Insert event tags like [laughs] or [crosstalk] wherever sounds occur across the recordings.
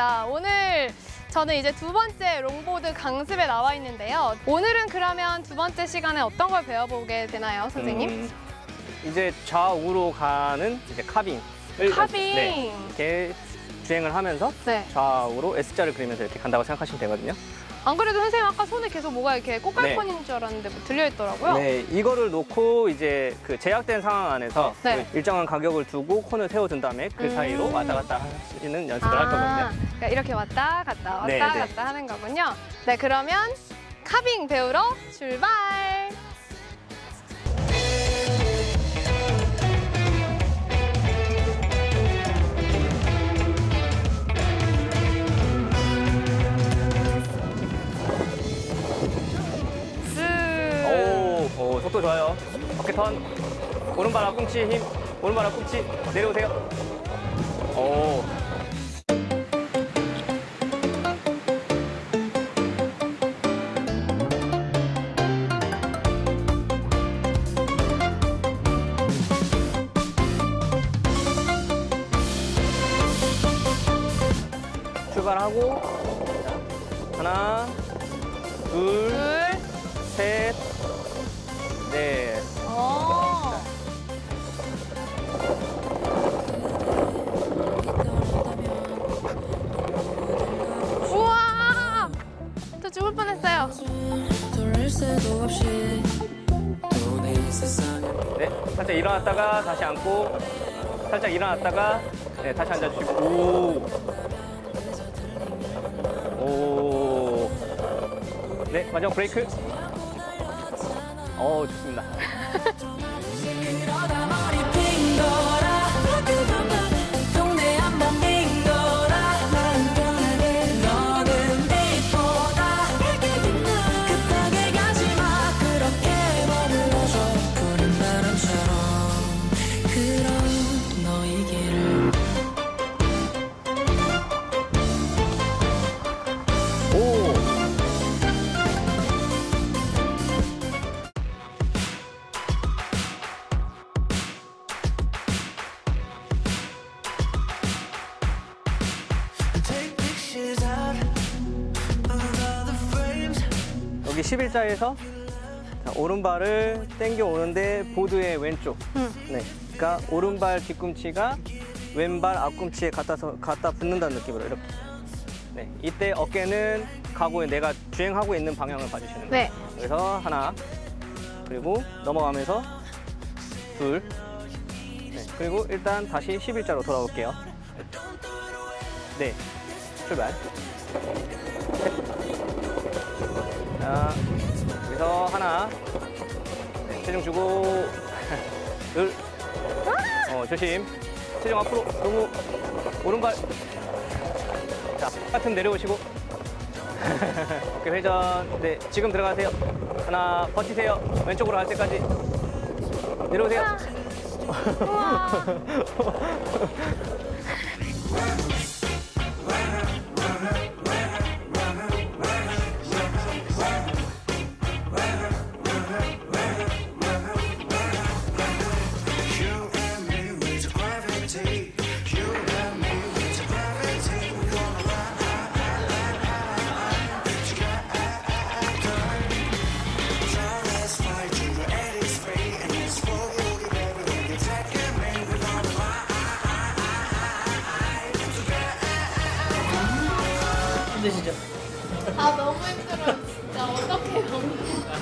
오늘 저는 이제 두 번째 롱보드 강습에 나와 있는데요. 오늘은 그러면 두 번째 시간에 어떤 걸 배워보게 되나요, 선생님? 음, 이제 좌우로 가는 이제 카빙을 카빙. 네, 이렇게 주행을 하면서 네. 좌우로 S자를 그리면서 이렇게 간다고 생각하시면 되거든요. 안 그래도 선생님 아까 손에 계속 뭐가 이렇게 꽃갈콘인 줄 알았는데 뭐 들려있더라고요. 네, 이거를 놓고 이제 그 제약된 상황 안에서 네. 그 일정한 가격을 두고 콘을 세워준 다음에 그 음. 사이로 왔다 갔다 하시는 연습을 할 거거든요. 그러니까 이렇게 왔다 갔다 왔다 네, 네. 갔다 하는 거군요. 네, 그러면 카빙 배우러 출발! 속도 좋아요. 어깨 턴. 오른발 앞꿈치 힘. 오른발 앞꿈치 내려오세요. 오. 출발하고 자, 하나, 둘, 둘. 셋, 넷. 어. 우와! 저 죽을 뻔했어요. 네, 살짝 일어났다가 다시 앉고, 살짝 일어났다가, 네, 다시 앉아주시고, 오. 오. 네, 마지막 브레이크. 어, 좋습니다. [laughs] 여기 11자에서 오른발을 당겨 오는데 보드의 왼쪽. 네. 그러니까 오른발 뒤꿈치가 왼발 앞꿈치에 갖다서 갖다 붙는다는 느낌으로 이렇게. 네. 이때 어깨는 가고 내가 주행하고 있는 방향을 봐주시는 거예요. 네. 그래서 하나 그리고 넘어가면서 둘. 네. 그리고 일단 다시 11자로 돌아올게요. 네. 출발. 자, 여기서 하나. 네, 체중 주고. [laughs] 둘. 어, 조심. 체중 앞으로. 너무. 오른발. 자, 같은 내려오시고. [laughs] 어깨 회전. 네, 지금 들어가세요. 하나, 버티세요. 왼쪽으로 갈 때까지. 내려오세요. [laughs]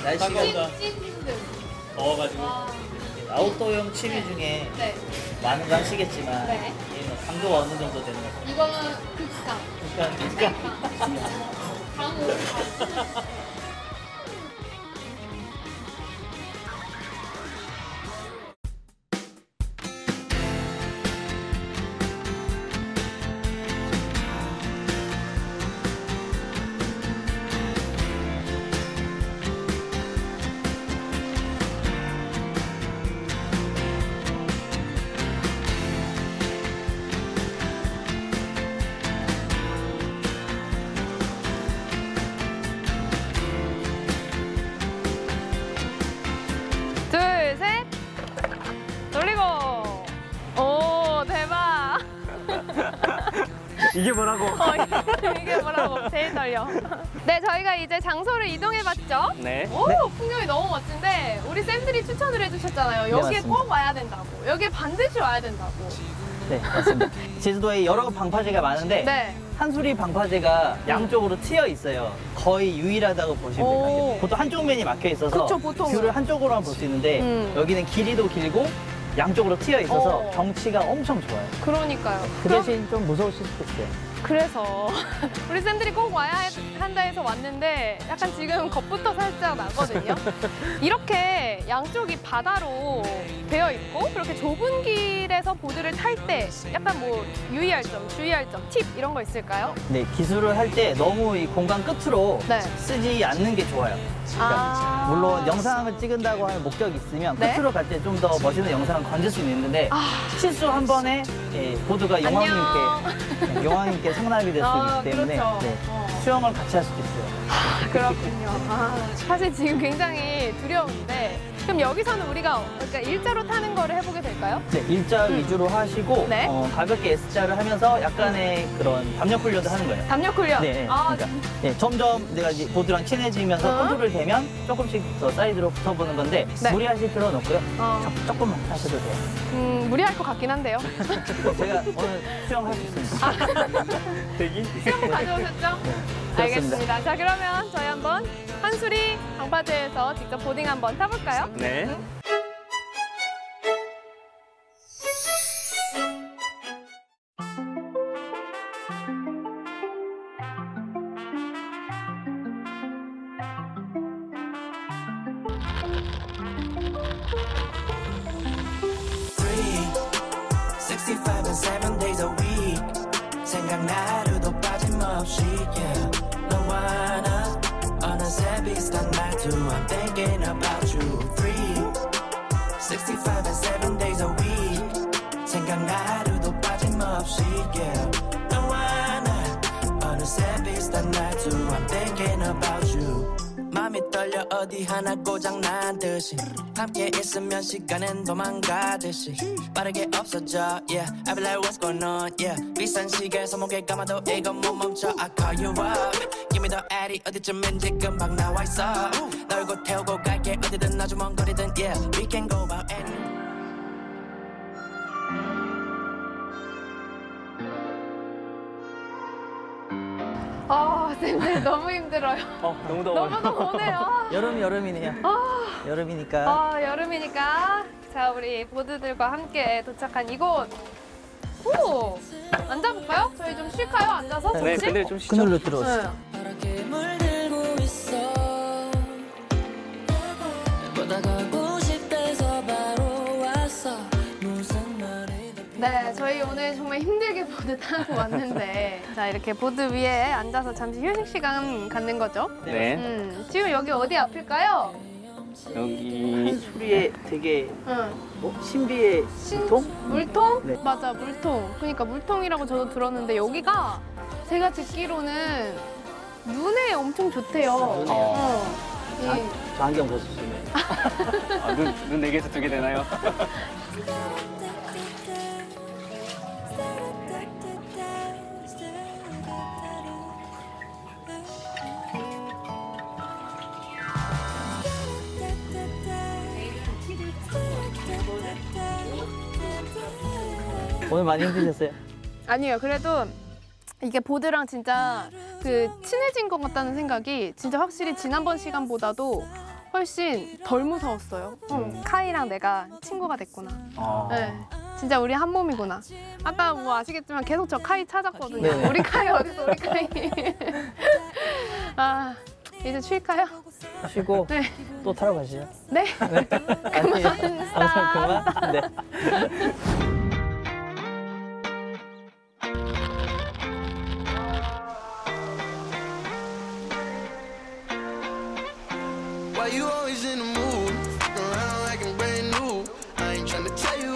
날씨가. 더워가지고 와. 아웃도어용 취미 중에 네. 많은 거 하시겠지만 네. 얘는 강도가 어느 정도 되는 것 같아요. 이거는 극강. 그러니까 진짜. [laughs] 강호. [laughs] 이게 뭐라고? 어, 이게 뭐라고 제일 떨려. 네, 저희가 이제 장소를 이동해봤죠. 네. 오, 풍경이 너무 멋진데 우리 쌤들이 추천을 해주셨잖아요. 네, 여기에 맞습니다. 꼭 와야 된다고. 여기에 반드시 와야 된다고. 네, 맞습니다. 제주도에 여러 방파제가 많은데 네. 한수리 방파제가 양쪽으로 트여 있어요. 거의 유일하다고 보시면. 같아요. 보통 한쪽 면이 막혀 있어서 그쵸. view를 한쪽으로만 볼 수 있는데 음. 여기는 길이도 길고 양쪽으로 트여 있어서 어. 경치가 엄청 좋아요. 그러니까요. 그 대신 좀 무서우실 수도 있어요. 그래서 [laughs] 우리 쌤들이 꼭 와야 한다 해서 왔는데 약간 지금 겁부터 살짝 나거든요. [laughs] 이렇게 양쪽이 바다로 되어 있고 그렇게 좁은 길에서 보드를 탈 때 약간 뭐 유의할 점, 주의할 점, 팁 이런 거 있을까요? 네, 기술을 할 때 너무 이 공간 끝으로 네. 쓰지 않는 게 좋아요. 그러니까 아. 물론 영상을 찍은다고 하는 목적이 있으면 네? 끝으로 갈 때 좀 더 멋있는 영상을 건질 수는 있는데 아. 실수 한 번에 예, 보드가. 용왕님께 네, 용왕님께 상납이 될수 아, 있기 때문에 그렇죠. 네, 어. 수영을 같이 할 수도 있어요. 그렇군요. 아, 사실 지금 굉장히 두려운데 그럼 여기서는 우리가 그러니까 일자로 타는 거를 해보게 될까요? 네, 일자 위주로 하시고 음. 네. 어, 가볍게 S자를 하면서 약간의 그런 담력 훈련도 하는 거예요. 담력 훈련. 네, 아, 그러니까 예, 점점 내가 이제 보드랑 친해지면서 어? 컨트롤 되면 조금씩 더 사이드로 붙어보는 건데 네. 무리하실 필요는 없고요. 어, 조- 조금만 하셔도 돼요. 음, 무리할 것 같긴 한데요. [laughs] 제가 오늘 수영할 수 있습니다. 대기? 수영 가져오셨죠? 그렇습니다. 알겠습니다. 자, 그러면 저희 한번 한수리 방파제에서 직접 보딩 한번 타볼까요? 네. Three, 65 and seven days a week 생각나 말투 I'm thinking about you Three, 65 and seven days a week 생각나 하루도 빠짐없이 yeah. 너와 나 어느새 비슷한 말투 I'm thinking about you 맘이 떨려 어디 하나 고장난 듯이 함께 있으면 시간은 도망가듯이 빠르게 없어져 yeah I be like what's going on yeah 비싼 시계 손목에 감아도 이건 못 멈춰 I call you up Give me the addy 어디쯤인지 금방 나와 있어 널곧 태우고 갈게 어디든 아주 먼 거리든 yeah We can go about any 아, 쌤들 너무 힘들어요. 어, 너무 더워요. 너무 더우네요. [laughs] 아. 여름 여름이네요. 여름이니까 아, 여름이니까. 자, 우리 보드들과 함께 도착한 이곳. 오! 앉아볼까요? 저희 좀 쉴까요? 앉아서? 네? 근데 좀 쉬죠. 그늘로 들어오시죠. 네. 네, 저희 오늘 정말 힘들게 보드 타고 왔는데, [laughs] 자, 이렇게 보드 위에 앉아서 잠시 휴식 시간 갖는 거죠. 네. 음, 지금 여기 어디 앞일까요? 여기 소리에 되게 응. 어? 신비의 신- 통? 물통? 네. 맞아, 물통. 그러니까 물통이라고 저도 들었는데 여기가 제가 듣기로는 눈에 엄청 좋대요. 눈에요? 어. 아, 이- 저 안경 벗으시면 [laughs] 아, 눈, 눈 4개에서 2개 되나요? [laughs] 오늘 많이 힘드셨어요? 아니요, 그래도 이게 보드랑 진짜 그 친해진 것 같다는 생각이 진짜 확실히 지난번 시간보다도 훨씬 덜 무서웠어요. 응, 카이랑 내가 친구가 됐구나. 어. 네. 진짜 우리 한 몸이구나. 아까 뭐 아시겠지만 계속 저 카이 찾았거든요. 네네. 우리 카이 어딨어, 우리 카이. 아, 이제 쉴까요? 쉬고 네. 또 타러 가시죠. 네. [laughs] 아니, 항상 그만. 네. Why you always in the mood? Around like I'm brand new. I ain't tryna tell you